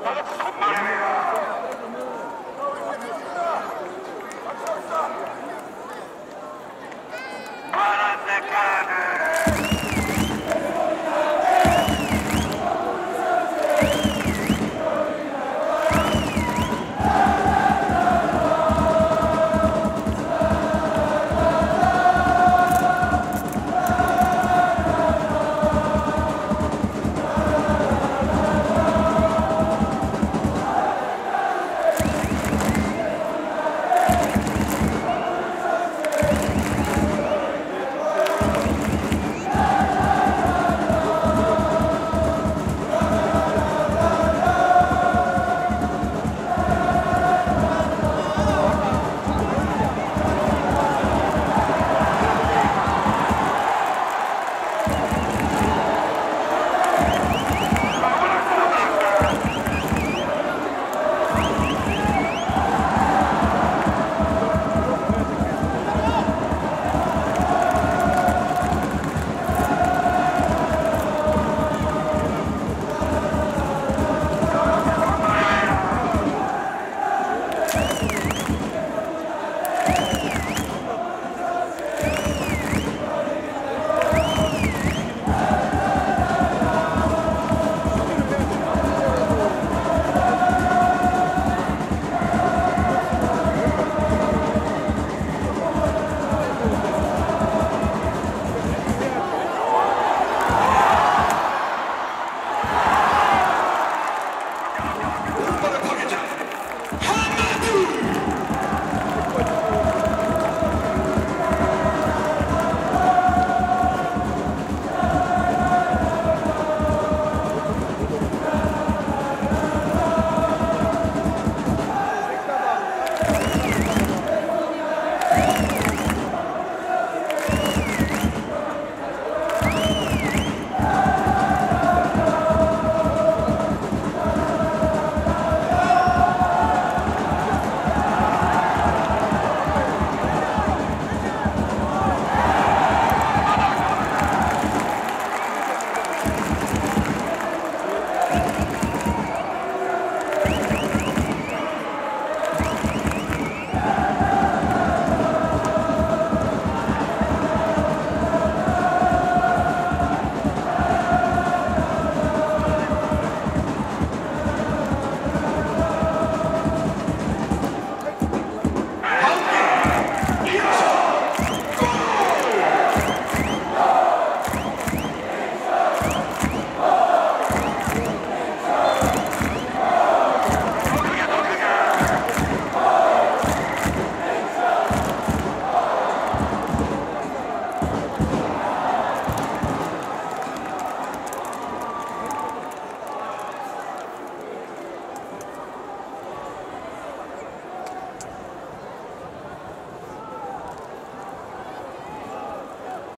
Para atacar.